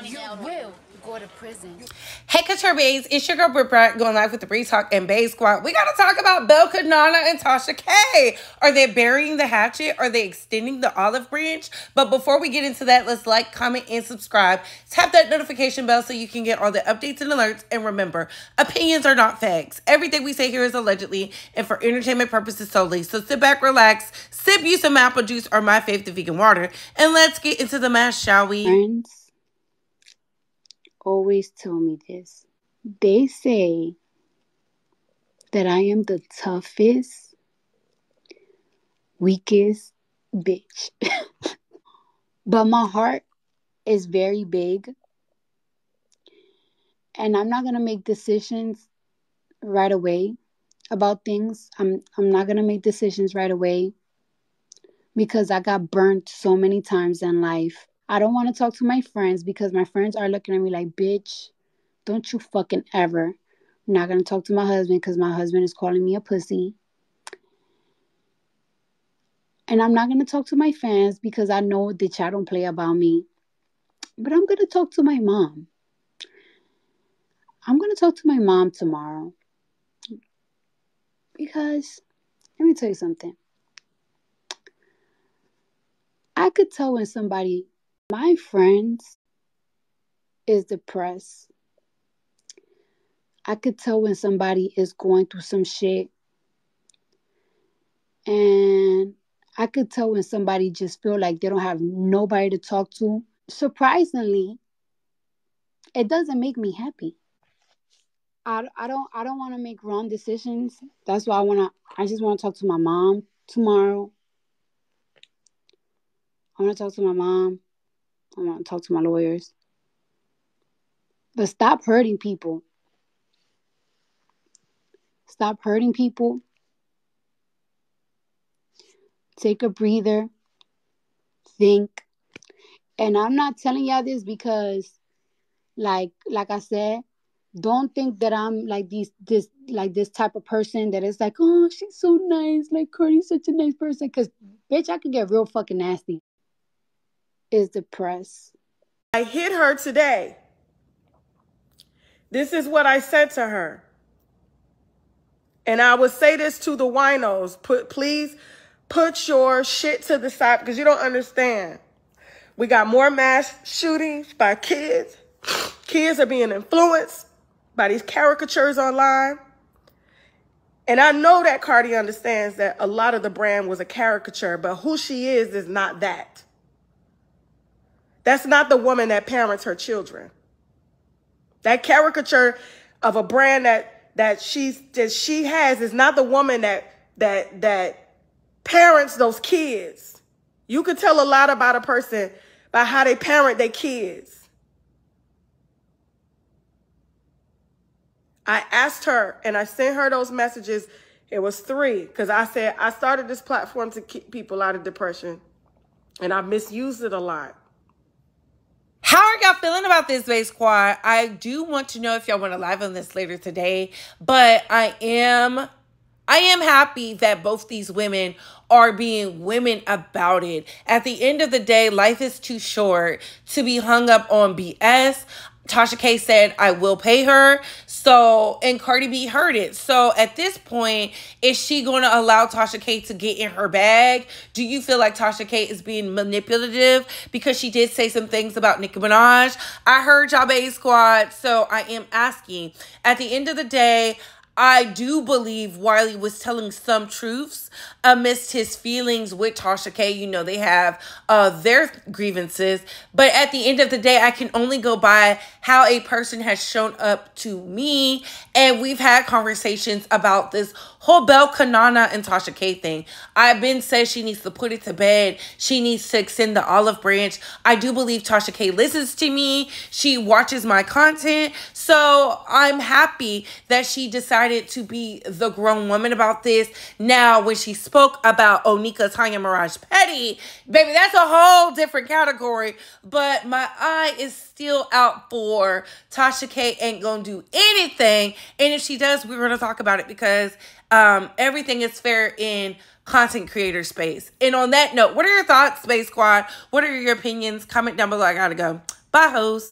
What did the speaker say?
You will go to prison. Hey, Couture Baes, it's your girl Britt Brat going live with the Bree Talk and Bae Squad. We got to talk about Belle Kanana and Tasha K. Are they burying the hatchet? Are they extending the olive branch? But before we get into that, let's like, comment, and subscribe. Tap that notification bell so you can get all the updates and alerts. And remember, opinions are not facts. Everything we say here is allegedly and for entertainment purposes solely. So sit back, relax, sip you some apple juice or my favorite vegan water, and let's get into the mess, shall we? Friends always tell me this. They say that I am the toughest, weakest bitch. but my heart is very big. And I'm not going to make decisions right away about things. I'm I'm not going to make decisions right away because I got burnt so many times in life I don't want to talk to my friends because my friends are looking at me like, bitch, don't you fucking ever. I'm not going to talk to my husband because my husband is calling me a pussy. And I'm not going to talk to my fans because I know the chat don't play about me. But I'm going to talk to my mom. I'm going to talk to my mom tomorrow. Because, let me tell you something. I could tell when somebody my friends is depressed. I could tell when somebody is going through some shit. And I could tell when somebody just feel like they don't have nobody to talk to. Surprisingly, it doesn't make me happy. I, I don't I don't want to make wrong decisions. That's why I want to I just want to talk to my mom tomorrow. I want to talk to my mom. I want to talk to my lawyers. But stop hurting people. Stop hurting people. Take a breather. Think. And I'm not telling y'all this because like like I said, don't think that I'm like these this like this type of person that is like, oh, she's so nice, like Cardi's such a nice person. Cause bitch, I could get real fucking nasty is the depressed. I hit her today. This is what I said to her. And I would say this to the winos. Put please put your shit to the side because you don't understand. We got more mass shootings by kids. Kids are being influenced by these caricatures online. And I know that Cardi understands that a lot of the brand was a caricature, but who she is is not that. That's not the woman that parents her children. That caricature of a brand that that she's that she has is not the woman that that that parents those kids. You can tell a lot about a person by how they parent their kids. I asked her and I sent her those messages. It was three because I said I started this platform to keep people out of depression and I misused it a lot. How are y'all feeling about this Bae Squad? I do want to know if y'all want to live on this later today, but I am I am happy that both these women are being women about it. At the end of the day, life is too short to be hung up on BS. Tasha K said, I will pay her. So, and Cardi B heard it. So, at this point, is she going to allow Tasha K to get in her bag? Do you feel like Tasha K is being manipulative because she did say some things about Nicki Minaj? I heard y'all, Jabe Squad. So, I am asking. At the end of the day, I do believe Wiley was telling some truths amidst his feelings with Tasha K. You know, they have uh, their grievances. But at the end of the day, I can only go by how a person has shown up to me. And we've had conversations about this whole Belle Kanana and Tasha K thing. I've been said she needs to put it to bed. She needs to extend the olive branch. I do believe Tasha K listens to me. She watches my content. So I'm happy that she decided to be the grown woman about this. Now, when she spoke about Onika Tanya Maraj Petty, baby, that's a whole different category. But my eye is still out for Tasha K ain't gonna do anything. And if she does, we're gonna talk about it because um, everything is fair in content creator space. And on that note, what are your thoughts, Space Squad? What are your opinions? Comment down below. I gotta go. Bye, host.